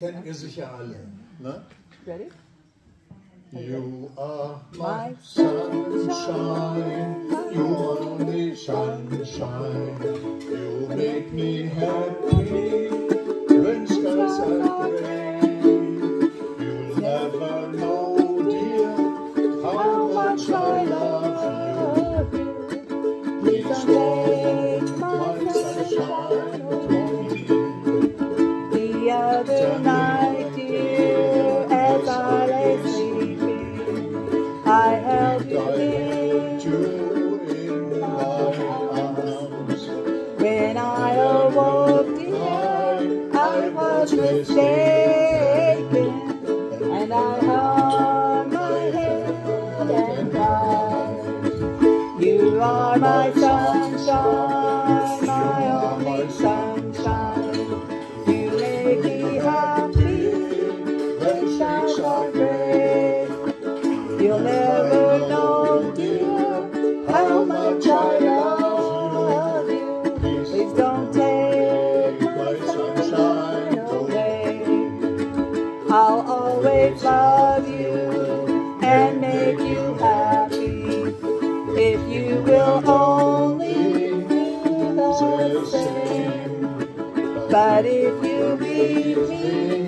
Kennt ihr sicher alle. Ne? Ready? You are my sunshine, you are only sunshine. You make me happy dear, as I lay sleeping, I held you in. you in my arms. When I awoke, dear, I was mistaken, and I hung my head and cried. You are my sunshine, But if you leave me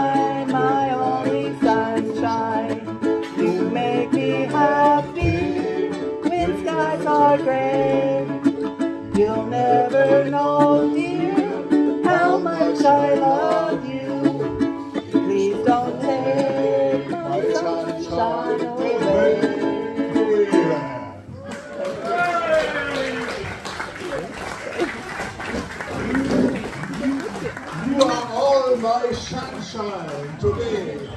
are. You'll never know, dear, how much I love you. Please don't take my sunshine away. You are all my sunshine today.